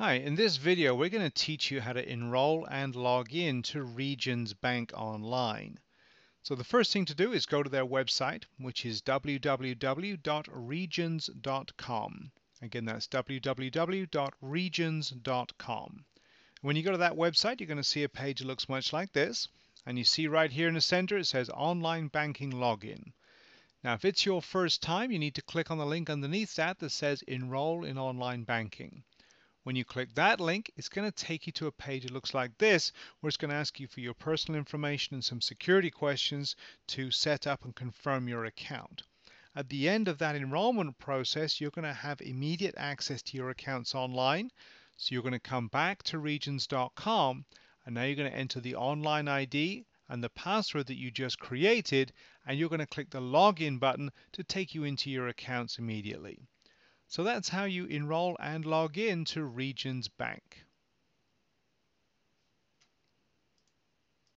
Hi, in this video we're going to teach you how to enroll and log in to Regions Bank Online. So the first thing to do is go to their website which is www.regions.com. Again that's www.regions.com. When you go to that website you're going to see a page that looks much like this and you see right here in the center it says online banking login. Now if it's your first time you need to click on the link underneath that that says enroll in online banking. When you click that link, it's going to take you to a page that looks like this, where it's going to ask you for your personal information and some security questions to set up and confirm your account. At the end of that enrollment process, you're going to have immediate access to your accounts online. So you're going to come back to regions.com and now you're going to enter the online ID and the password that you just created and you're going to click the login button to take you into your accounts immediately. So that's how you enroll and log in to Regions Bank.